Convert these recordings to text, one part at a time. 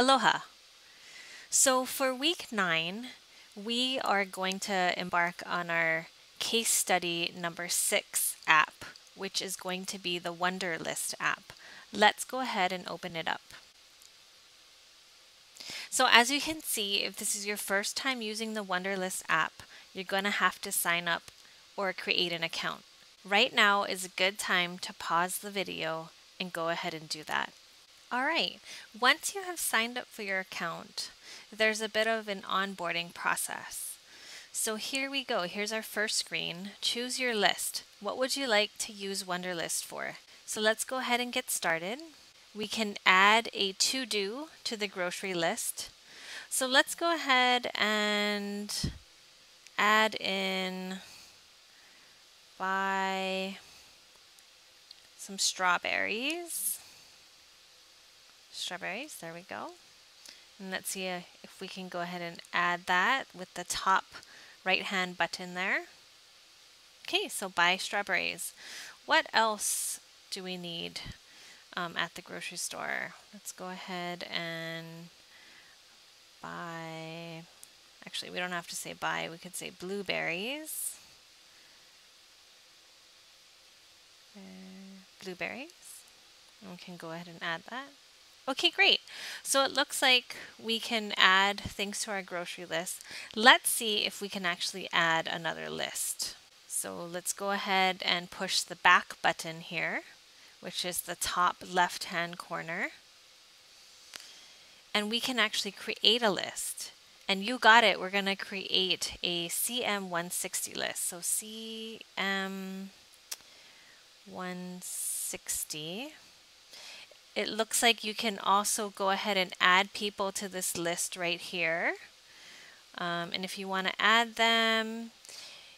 Aloha! So for week nine, we are going to embark on our case study number six app, which is going to be the Wunderlist app. Let's go ahead and open it up. So as you can see, if this is your first time using the Wunderlist app, you're going to have to sign up or create an account. Right now is a good time to pause the video and go ahead and do that. All right, once you have signed up for your account, there's a bit of an onboarding process. So here we go. Here's our first screen. Choose your list. What would you like to use Wunderlist for? So let's go ahead and get started. We can add a to-do to the grocery list. So let's go ahead and add in buy some strawberries strawberries. There we go. And let's see uh, if we can go ahead and add that with the top right hand button there. Okay, so buy strawberries. What else do we need um, at the grocery store? Let's go ahead and buy, actually we don't have to say buy, we could say blueberries. Uh, blueberries. And we can go ahead and add that. Okay, great. So it looks like we can add things to our grocery list. Let's see if we can actually add another list. So let's go ahead and push the back button here, which is the top left-hand corner. And we can actually create a list. And you got it, we're gonna create a CM160 list. So CM160 it looks like you can also go ahead and add people to this list right here. Um, and if you want to add them,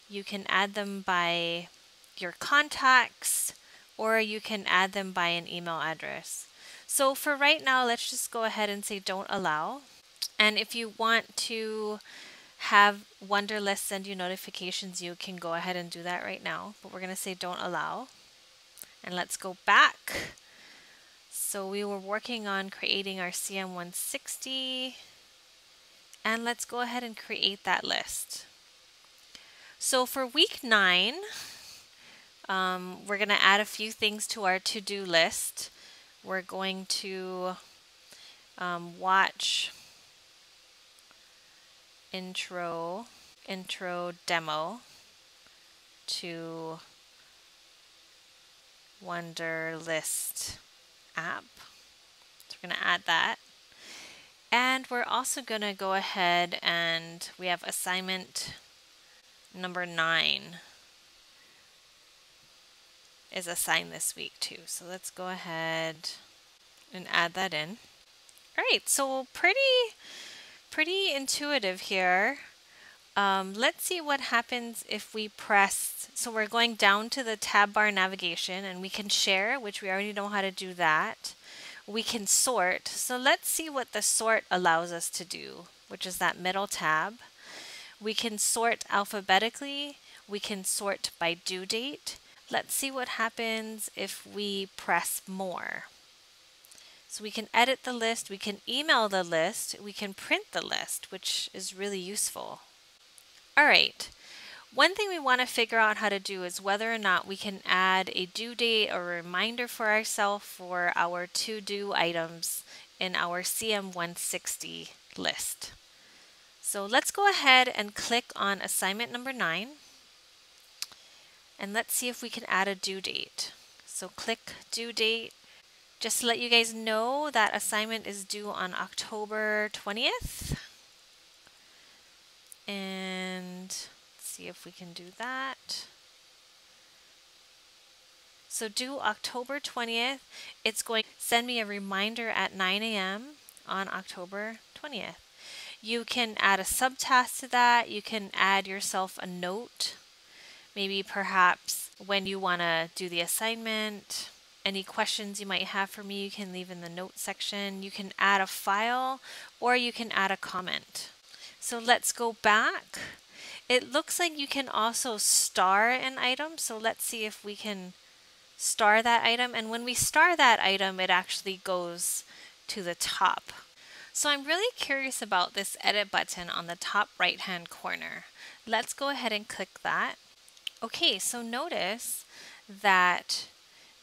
you can add them by your contacts or you can add them by an email address. So for right now, let's just go ahead and say don't allow. And if you want to have Wunderlist send you notifications, you can go ahead and do that right now. But we're going to say don't allow. And let's go back so we were working on creating our CM160 and let's go ahead and create that list. So for week nine, um, we're going to add a few things to our to-do list. We're going to um, watch intro, intro demo to Wunderlist app. So we're going to add that. And we're also going to go ahead and we have assignment number nine is assigned this week too. So let's go ahead and add that in. All right, so pretty, pretty intuitive here. Um, let's see what happens if we press, so we're going down to the tab bar navigation and we can share, which we already know how to do that. We can sort, so let's see what the sort allows us to do, which is that middle tab. We can sort alphabetically, we can sort by due date. Let's see what happens if we press more. So we can edit the list, we can email the list, we can print the list, which is really useful. All right. One thing we want to figure out how to do is whether or not we can add a due date or a reminder for ourselves for our to-do items in our CM160 list. So let's go ahead and click on assignment number nine and let's see if we can add a due date. So click due date. Just to let you guys know that assignment is due on October 20th and see if we can do that. So due October 20th, it's going to send me a reminder at 9 a.m. on October 20th. You can add a subtask to that. You can add yourself a note, maybe perhaps when you want to do the assignment. Any questions you might have for me, you can leave in the note section. You can add a file or you can add a comment. So let's go back. It looks like you can also star an item. So let's see if we can star that item. And when we star that item, it actually goes to the top. So I'm really curious about this edit button on the top right hand corner. Let's go ahead and click that. Okay, so notice that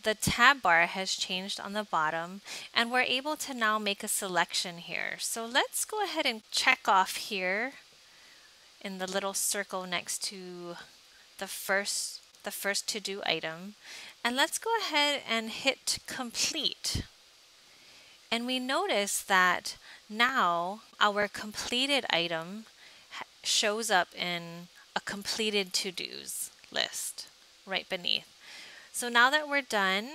the tab bar has changed on the bottom and we're able to now make a selection here. So let's go ahead and check off here in the little circle next to the first the first to do item and let's go ahead and hit complete. And we notice that now our completed item shows up in a completed to-dos list right beneath. So now that we're done,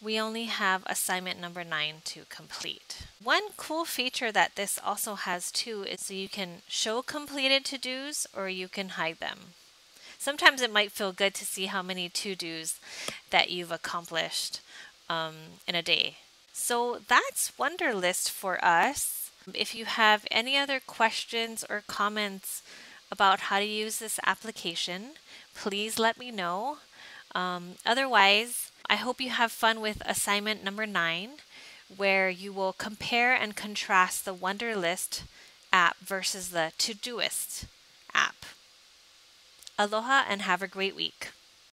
we only have assignment number nine to complete. One cool feature that this also has too is so you can show completed to-dos or you can hide them. Sometimes it might feel good to see how many to-dos that you've accomplished um, in a day. So that's Wunderlist for us. If you have any other questions or comments about how to use this application, please let me know. Um, otherwise, I hope you have fun with assignment number nine, where you will compare and contrast the Wunderlist app versus the Todoist app. Aloha and have a great week.